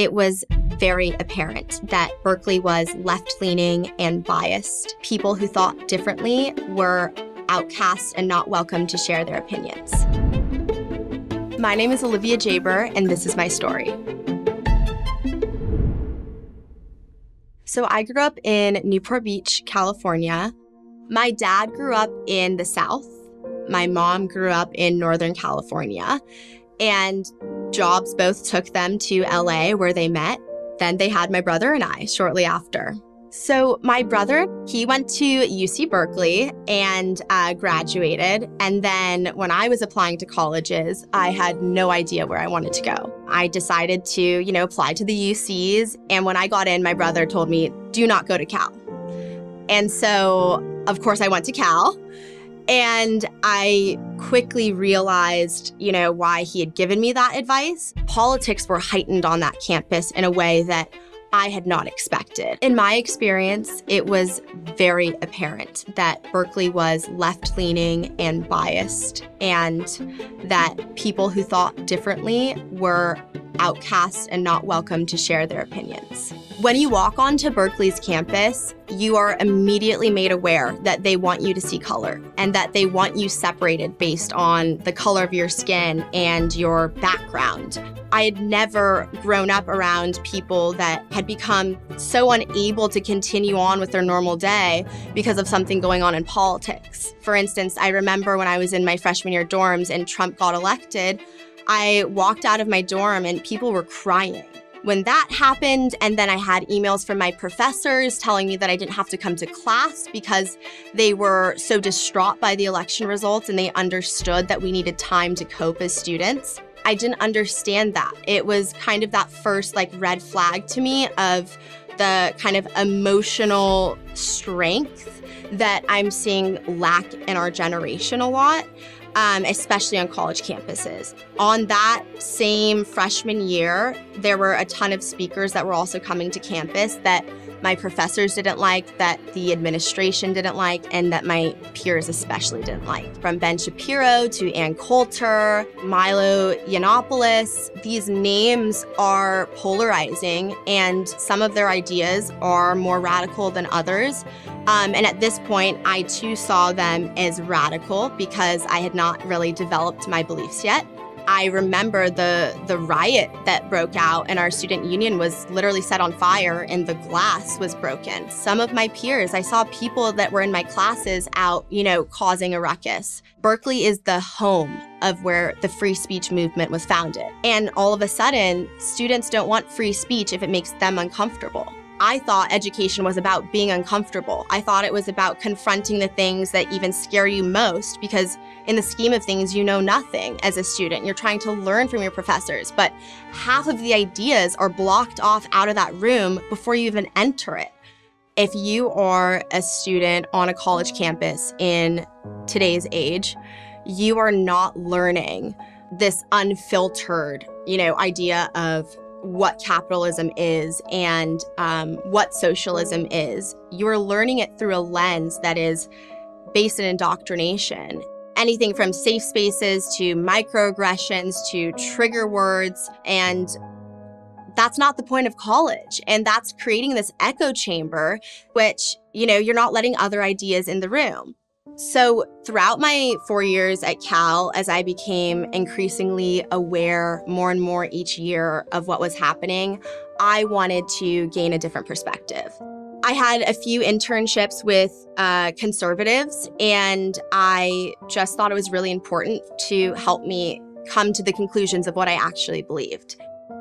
it was very apparent that Berkeley was left leaning and biased. People who thought differently were outcast and not welcome to share their opinions. My name is Olivia Jaber, and this is my story. So, I grew up in Newport Beach, California. My dad grew up in the South. My mom grew up in Northern California. And jobs both took them to LA where they met. Then they had my brother and I shortly after. So, my brother, he went to UC Berkeley and uh, graduated. And then when I was applying to colleges, I had no idea where I wanted to go. I decided to, you know, apply to the UCs. And when I got in, my brother told me, do not go to Cal. And so, of course, I went to Cal. And I quickly realized, you know, why he had given me that advice. Politics were heightened on that campus in a way that I had not expected. In my experience, it was very apparent that Berkeley was left leaning and biased, and that people who thought differently were outcasts and not welcome to share their opinions. When you walk onto Berkeley's campus, you are immediately made aware that they want you to see color and that they want you separated based on the color of your skin and your background. I had never grown up around people that had become so unable to continue on with their normal day because of something going on in politics. For instance, I remember when I was in my freshman year dorms and Trump got elected, I walked out of my dorm and people were crying. When that happened, and then I had emails from my professors telling me that I didn't have to come to class because they were so distraught by the election results and they understood that we needed time to cope as students. I didn't understand that. It was kind of that first like red flag to me of the kind of emotional strength that I'm seeing lack in our generation a lot. Um, especially on college campuses. On that same freshman year, there were a ton of speakers that were also coming to campus that my professors didn't like, that the administration didn't like, and that my peers especially didn't like. From Ben Shapiro to Ann Coulter, Milo Yiannopoulos, these names are polarizing, and some of their ideas are more radical than others. Um, and at this point, I too saw them as radical because I had not really developed my beliefs yet. I remember the the riot that broke out and our student union was literally set on fire and the glass was broken. Some of my peers, I saw people that were in my classes out, you know, causing a ruckus. Berkeley is the home of where the free speech movement was founded. And all of a sudden, students don't want free speech if it makes them uncomfortable. I thought education was about being uncomfortable. I thought it was about confronting the things that even scare you most because, in the scheme of things, you know nothing as a student. You're trying to learn from your professors, but half of the ideas are blocked off out of that room before you even enter it. If you are a student on a college campus in today's age, you are not learning this unfiltered, you know, idea of what capitalism is and um, what socialism is. You're learning it through a lens that is based in indoctrination. Anything from safe spaces to microaggressions to trigger words. And that's not the point of college. And that's creating this echo chamber, which, you know, you're not letting other ideas in the room. So, throughout my four years at Cal, as I became increasingly aware more and more each year of what was happening, I wanted to gain a different perspective. I had a few internships with uh, conservatives, and I just thought it was really important to help me come to the conclusions of what I actually believed.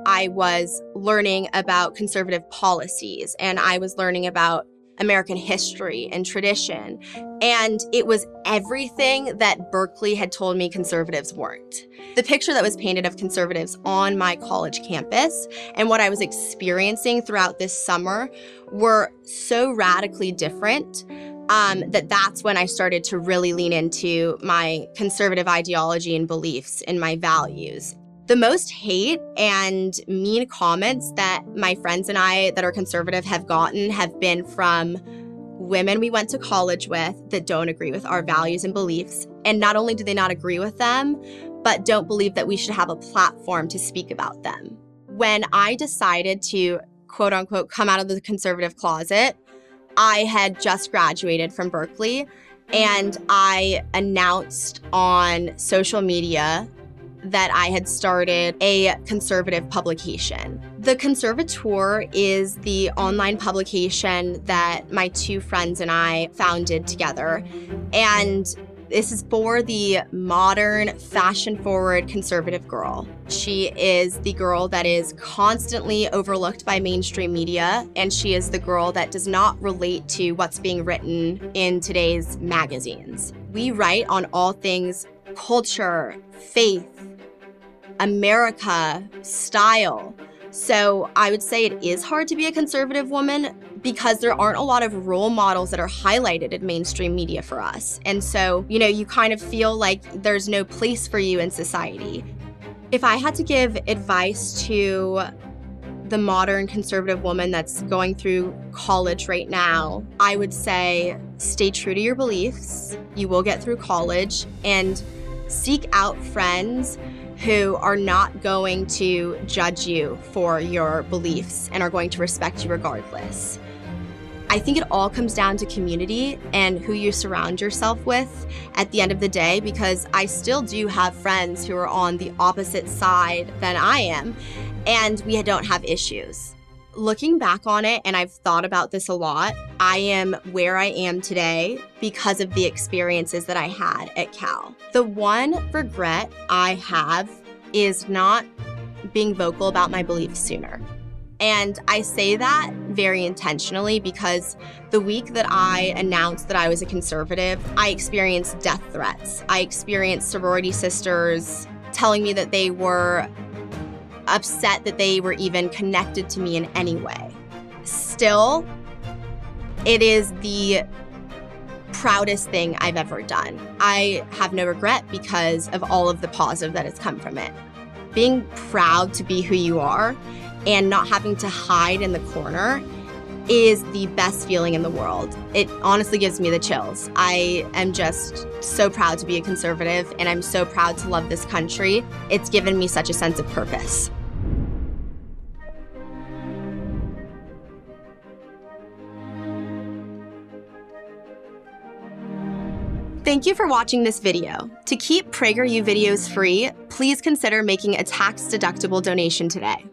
I was learning about conservative policies, and I was learning about American history and tradition. And it was everything that Berkeley had told me conservatives weren't. The picture that was painted of conservatives on my college campus and what I was experiencing throughout this summer were so radically different um, that that's when I started to really lean into my conservative ideology and beliefs and my values. The most hate and mean comments that my friends and I that are conservative have gotten have been from women we went to college with that don't agree with our values and beliefs. And not only do they not agree with them, but don't believe that we should have a platform to speak about them. When I decided to quote unquote come out of the conservative closet, I had just graduated from Berkeley and I announced on social media that I had started a conservative publication. The Conservateur is the online publication that my two friends and I founded together. And this is for the modern, fashion forward conservative girl. She is the girl that is constantly overlooked by mainstream media, and she is the girl that does not relate to what's being written in today's magazines. We write on all things culture, faith, America, style. So I would say it is hard to be a conservative woman because there aren't a lot of role models that are highlighted in mainstream media for us. And so, you know, you kind of feel like there's no place for you in society. If I had to give advice to the modern conservative woman that's going through college right now, I would say stay true to your beliefs. You will get through college and seek out friends who are not going to judge you for your beliefs and are going to respect you regardless. I think it all comes down to community and who you surround yourself with at the end of the day because I still do have friends who are on the opposite side than I am and we don't have issues. Looking back on it, and I've thought about this a lot, I am where I am today because of the experiences that I had at Cal. The one regret I have is not being vocal about my beliefs sooner. And I say that very intentionally because the week that I announced that I was a conservative, I experienced death threats. I experienced sorority sisters telling me that they were upset that they were even connected to me in any way. Still, it is the proudest thing I've ever done. I have no regret because of all of the positive that has come from it. Being proud to be who you are and not having to hide in the corner is the best feeling in the world. It honestly gives me the chills. I am just so proud to be a conservative and I'm so proud to love this country. It's given me such a sense of purpose. Thank you for watching this video. To keep PragerU videos free, please consider making a tax-deductible donation today.